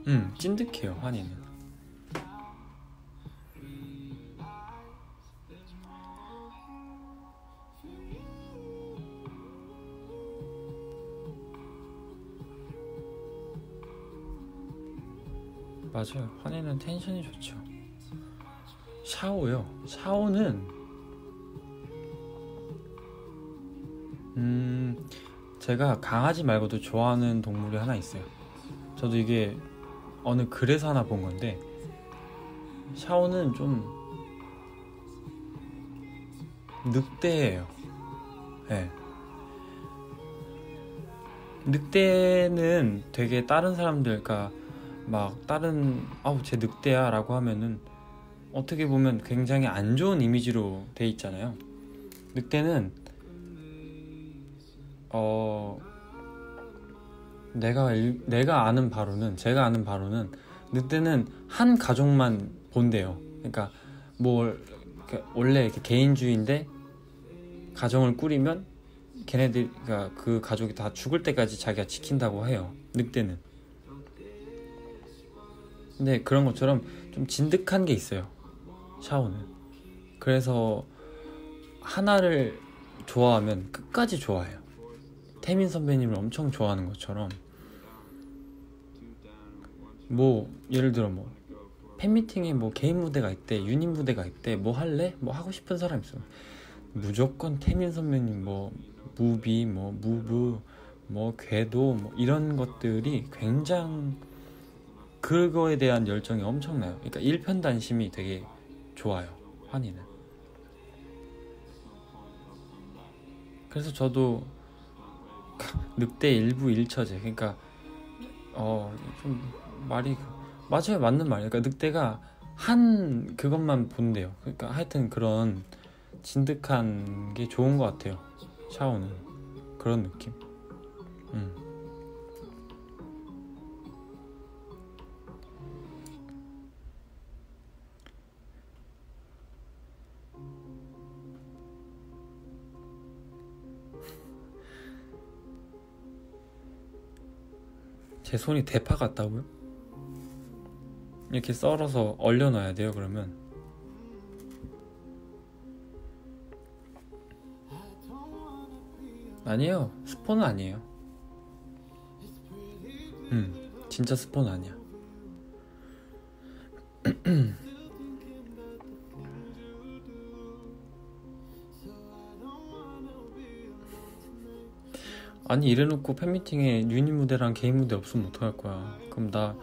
음, 찐득해요, 환희는. 맞아요. 환희는 텐션이 좋죠. 샤오요. 샤오는 음 제가 강아지 말고도 좋아하는 동물이 하나 있어요. 저도 이게 어느 글에서 하나 본 건데 샤오는 좀 늑대예요. 네. 늑대는 되게 다른 사람들, 그러니까 막 다른 아우 쟤 늑대야라고 하면은 어떻게 보면 굉장히 안 좋은 이미지로 돼 있잖아요. 늑대는 어 내가 일- 내가 아는 바로는 제가 아는 바로는 늑대는 한 가족만 본대요. 그러니까 뭘 이렇게 원래 이렇게 개인주의인데 가정을 꾸리면 걔네들 그러니까 그 가족이 다 죽을 때까지 자기가 지킨다고 해요. 늑대는. 근데 그런 것처럼 좀 진득한 게 있어요. 샤오는. 그래서 하나를 좋아하면 끝까지 좋아해요. 태민 선배님을 엄청 좋아하는 것처럼 뭐 예를 들어 뭐 팬미팅에 뭐 개인 무대가 있대 유닛 무대가 있대 뭐 할래? 뭐 하고 싶은 사람 있어 무조건 태민 선배님 뭐 무비 뭐 무브 뭐 궤도 뭐 이런 것들이 굉장히 그거에 대한 열정이 엄청나요. 그러니까 일편단심이 되게 좋아요 환희는. 그래서 저도 늑대 일부 일처제. 그러니까 어 좀 말이 맞아요 맞는 말이에요 그러니까 늑대가 한 그것만 본대요. 그러니까 하여튼 그런 진득한 게 좋은 것 같아요. 샤오는. 그런 느낌. 음. 제 손이 대파 같다고요? 이렇게 썰어서 얼려놔야 돼요 그러면. 아니에요. 스폰은 아니에요. 음 진짜 스폰 아니야 아니 이래놓고 팬미팅에 유닛 무대랑 개인 무대 없으면 어떡할 거야. 그럼 나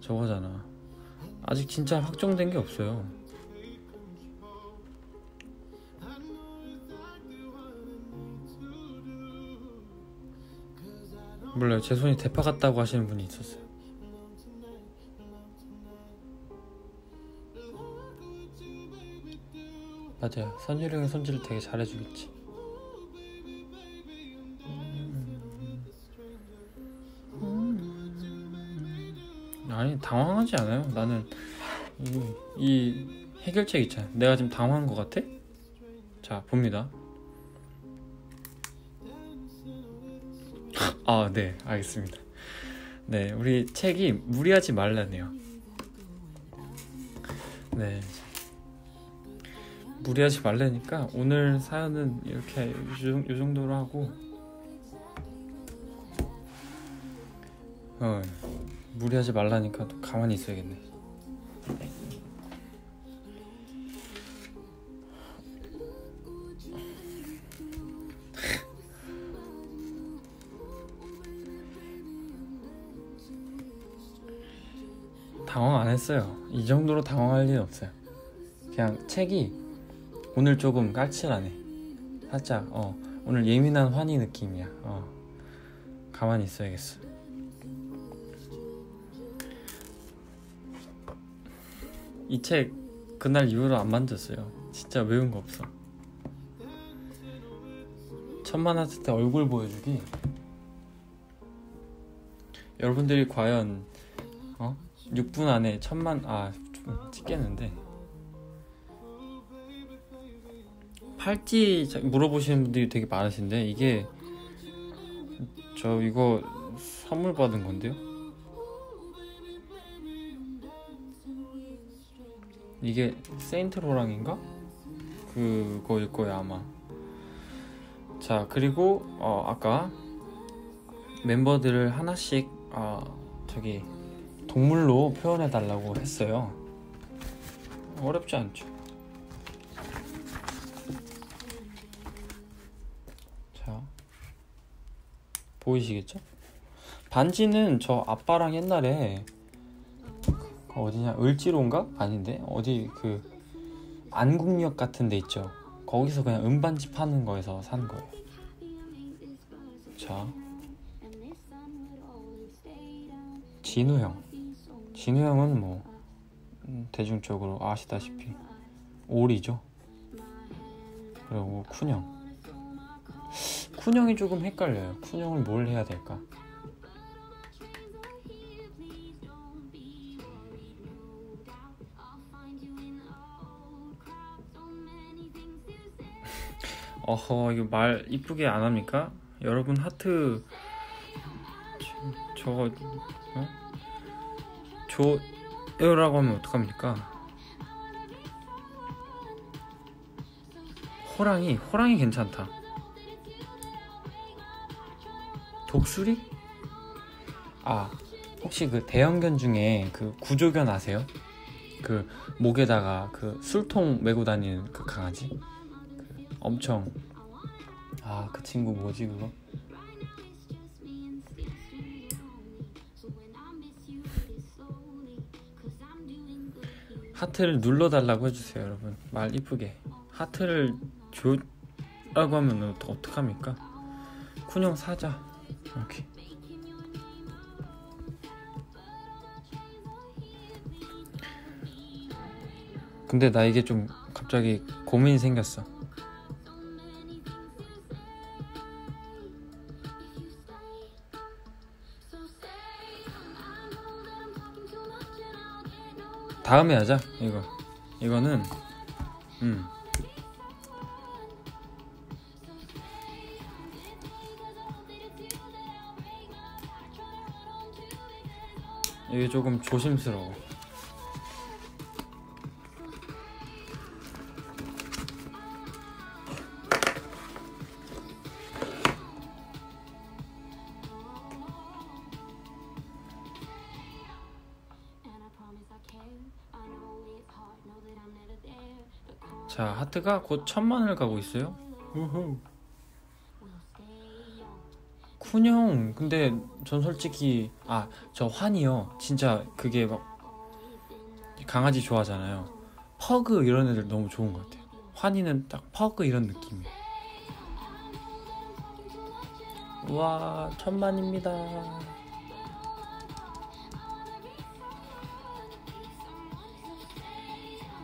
저거잖아. 아직 진짜 확정된 게 없어요. 몰라요. 제 손이 대파 같다고 하시는 분이 있었어요. 맞아요. 선율이 형이 손질을 되게 잘해주겠지 아니 당황하지 않아요. 나는 이, 이 해결책 있잖아. 내가 지금 당황한 것 같아? 자 봅니다. 아, 네, 알겠습니다. 네, 우리 책이 무리하지 말라네요. 네. 무리하지 말라니까 오늘 사연은 이렇게 요, 정도로 하고 어, 무리하지 말라니까 또 가만히 있어야겠네. 당황 안 했어요. 이 정도로 당황할 일 없어요. 그냥 책이 오늘 조금 까칠하네. 살짝 어 오늘 예민한 환희 느낌이야. 어 가만히 있어야겠어. 이 책 그날 이후로 안 만졌어요. 진짜 외운 거 없어. 천만 하트 때 얼굴 보여주기. 여러분들이 과연 어 6분 안에 천만 아 좀 찍겠는데 팔찌 자- 물어보시는 분들이 되게 많으신데 이게 저 이거 선물 받은 건데요. 이게 세인트 로랑인가? 그거일 거예요 아마. 자 그리고 어 아까 멤버들을 하나씩 어 저기 동물로 표현해 달라고 했어요. 어렵지 않죠. 자 보이시겠죠? 반지는 저 아빠랑 옛날에 그 어디냐 을지로인가 아닌데 어디 그 안국역 같은 데 있죠. 거기서 그냥 음반지 파는 거에서 산 거예요. 자 진우 형. 진우 형은 뭐 음, 대중적으로 아시다시피 올이죠. 그리고 쿤형. 쿤형이 조금 헷갈려요. 쿤형을 뭘 해야 될까? 어허 이거 말 이쁘게 안 합니까? 여러분 하트 저- 저거 어? 조에어라고 하면 어떡합니까? 호랑이 호랑이 괜찮다. 독수리? 아 혹시 그 대형견 중에 그 구조견 아세요? 그 목에다가 그 술통 메고 다니는 그 강아지? 그 엄청. 아 그 친구 뭐지 그거? 하트를 눌러달라고 해주세요 여러분. 말 이쁘게. 하트를 줘라고 하면 어떡- 어떡합니까? 쿤형 사자. 이렇게 근데 나 이게 좀 갑자기 고민이 생겼어 다음에 하자 이거. 이거는 음. 이게 조금 조심스러워 하트가 곧 천만을 가고 있어요? 우후. 쿤형 근데 전 솔직히 아 저 환이요. 진짜 그게 막 강아지 좋아하잖아요. 퍼그 이런 애들 너무 좋은 것 같아요. 환이는 딱 퍼그 이런 느낌이에요. 우와 천만입니다.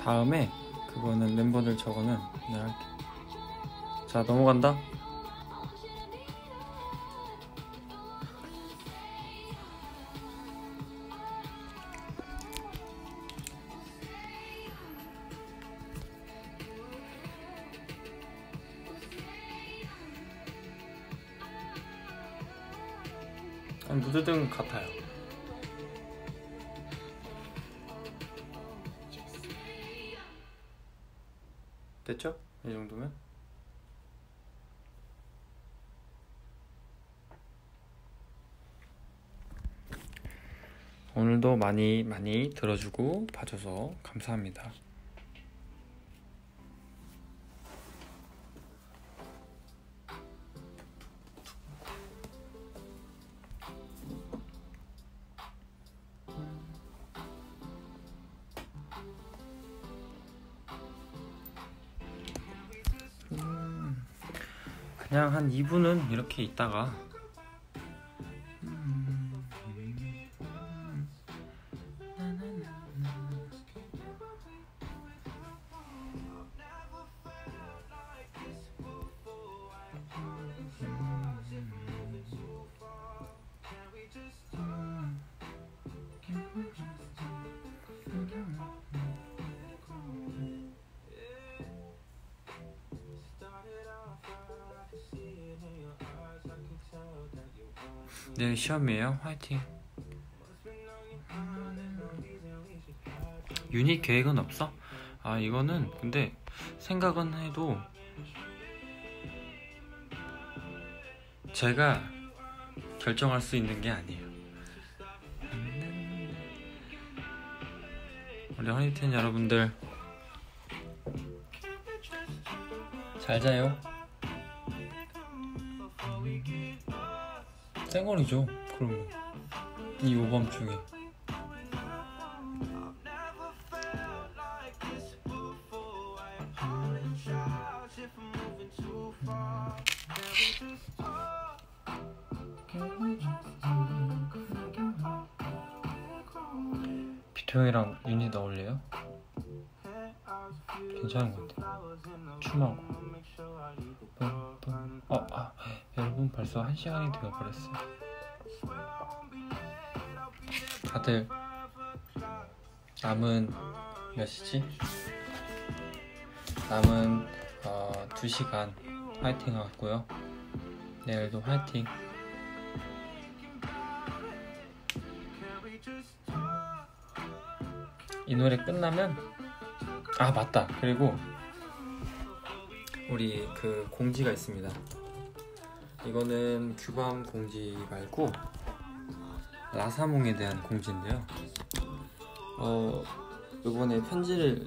다음에 그거는 멤버들 저거는 내가 할게. 자 넘어간다. 무드등 같아요 이 정도면? 오늘도 많이 많이 들어주고 봐줘서 감사합니다. 이렇게 있다가 시험이에요. 화이팅. 유닛 계획은 없어? 아 이거는 근데 생각은 해도 제가 결정할 수 있는 게 아니에요. 우리 허니텐 여러분들 잘 자요. 쌩얼이죠. 그럼 이 오밤 중에 비토 형이랑 유닛 어울려요? 괜찮은 것 한 시간이 되어버렸어요. 다들 남은 몇 시지? 남은 어, 2시간 화이팅 하고요. 내일도 화이팅. 이 노래 끝나면 아 맞다 그리고 우리 그 공지가 있습니다. 이거는 규밤 공지 말고 라사몽에 대한 공지인데요. 어 이번에 편지를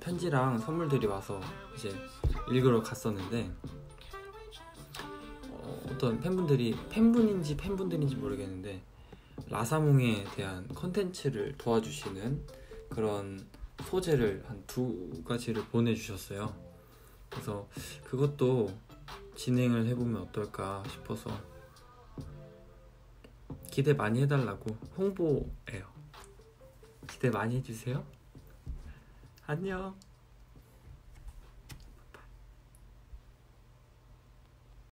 편지랑 선물들이 와서 이제 읽으러 갔었는데 어, 어떤 팬분들이 팬분인지 팬분들인지 모르겠는데 라사몽에 대한 컨텐츠를 도와주시는 그런 소재를 한 두 가지를 보내주셨어요. 그래서 그것도 진행을 해보면 어떨까 싶어서 기대 많이 해달라고 홍보해요. 기대 많이 해주세요. 안녕.